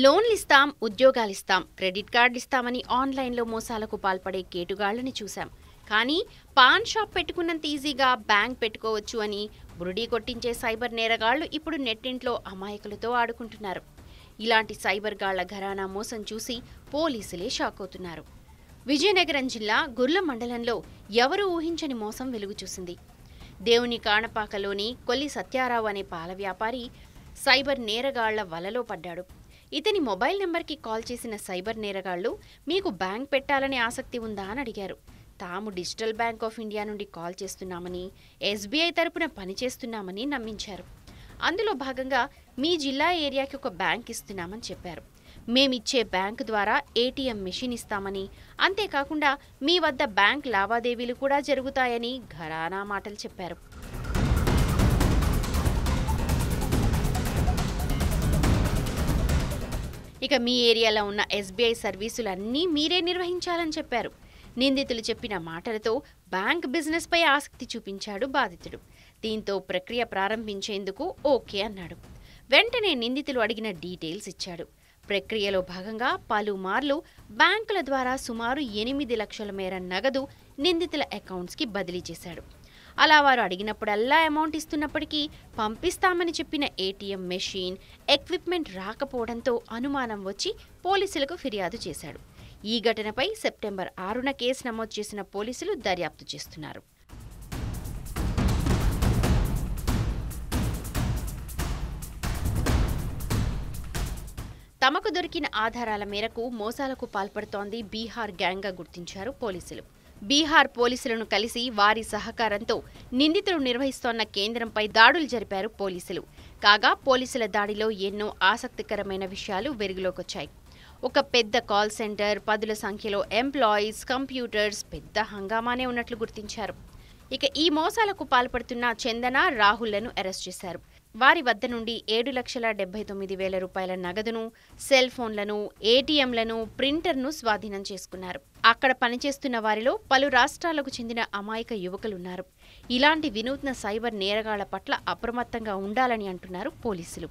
లోన్లు ఇస్తాం ఉద్యోగాలు ఇస్తాం క్రెడిట్ కార్డులు ఇస్తామని ఆన్లైన్లో మోసాలకు పాల్పడే కేటుగాళ్ళని చూశాం. కానీ పాన్ షాప్ పెట్టుకున్నంత ఈజీగా బ్యాంక్ పెట్టుకోవచ్చు అని బురుడీ కొట్టించే సైబర్ నేరగాళ్ళు ఇప్పుడు నెట్టింట్లో అమాయకులతో ఆడుకుంటున్నారు. ఇలాంటి సైబర్ గాళ్ళ ఘరానా మోసం చూసి పోలీసులే షాక్ అవుతున్నారు విజయనగరం జిల్లా గుర్ల మండలంలో ఎవరూ ఊహించని మోసం వెలుగు చూసింది. దేవుని కాణపాకలోని కొల్లి సత్యారావు అనే పాల వ్యాపారి సైబర్ నేరగాళ్ళ వలలో పడ్డాడు. ఇతని మొబైల్ నెంబర్కి కాల్ చేసిన సైబర్ నేరగాళ్ళు మీకు బ్యాంక్ పెట్టాలని ఆసక్తి ఉందా? అని అడిగారు. తాము డిజిటల్ బ్యాంక్ ఆఫ్ ఇండియా నుండి కాల్ చేస్తున్నామని ఎస్బీఐ తరపున పనిచేస్తున్నామని నమ్మించారు. అందులో భాగంగా మీ జిల్లా ఏరియాకి ఒక బ్యాంక్ ఇస్తున్నామని చెప్పారు. మేమిచ్చే బ్యాంక్ ద్వారా ఏటీఎం మెషిన్ ఇస్తామని అంతేకాకుండా మీ వద్ద బ్యాంక్ లావాదేవీలు కూడా జరుగుతాయని ఘరానా మాటలు చెప్పారు. ఇక మీ ఏరియాలో ఉన్న ఎస్బీఐ సర్వీసులన్నీ మీరే నిర్వహించాలని చెప్పారు. నిందితులు చెప్పిన మాటలతో బ్యాంక్ బిజినెస్పై ఆసక్తి చూపించాడు బాధితుడు. దీంతో ప్రక్రియ ప్రారంభించేందుకు ఓకే అన్నాడు. వెంటనే నిందితులు అడిగిన డీటెయిల్స్ ఇచ్చాడు. ప్రక్రియలో భాగంగా పలుమార్లు బ్యాంకుల ద్వారా సుమారు ఎనిమిది లక్షల మేర నగదు నిందితుల అకౌంట్స్కి బదిలీ చేశాడు. అలా వారు అడిగినప్పుడల్లా అమౌంట్ ఇస్తున్నప్పటికీ పంపిస్తామని చెప్పిన ఏటీఎం మెషిన్ ఎక్విప్మెంట్ రాకపోవడంతో అనుమానం వచ్చి పోలీసులకు ఫిర్యాదు చేశాడు. ఈ ఘటనపై సెప్టెంబర్ ఆరున కేసు నమోదు చేసిన పోలీసులు దర్యాప్తు చేస్తున్నారు. తమకు దొరికిన ఆధారాల మేరకు మోసాలకు పాల్పడుతోంది బీహార్ గ్యాంగ్గా గుర్తించారు పోలీసులు. బీహార్ పోలీసులను కలిసి వారి సహకారంతో నిందితులు నిర్వహిస్తోన్న కేంద్రంపై దాడులు జరిపారు పోలీసులు. కాగా పోలీసుల దాడిలో ఎన్నో ఆసక్తికరమైన విషయాలు వెలుగులోకొచ్చాయి. ఒక పెద్ద కాల్ సెంటర్ పదుల సంఖ్యలో ఎంప్లాయీస్ కంప్యూటర్స్ పెద్ద హంగామానే ఉన్నట్లు గుర్తించారు. ఇక ఈ మోసాలకు పాల్పడుతున్న చందన రాహుల్లను అరెస్ట్ చేశారు. వారి వద్ద నుండి ఏడు లక్షల డెబ్బై తొమ్మిది వేల రూపాయల నగదును సెల్ ఫోన్లను ఏటీఎంలను ప్రింటర్ను స్వాధీనం చేసుకున్నారు. అక్కడ పనిచేస్తున్న వారిలో పలు రాష్ట్రాలకు చెందిన అమాయక యువకులున్నారు. ఇలాంటి వినూత్న సైబర్ నేరగాళ్ళ పట్ల అప్రమత్తంగా ఉండాలని అంటున్నారు పోలీసులు.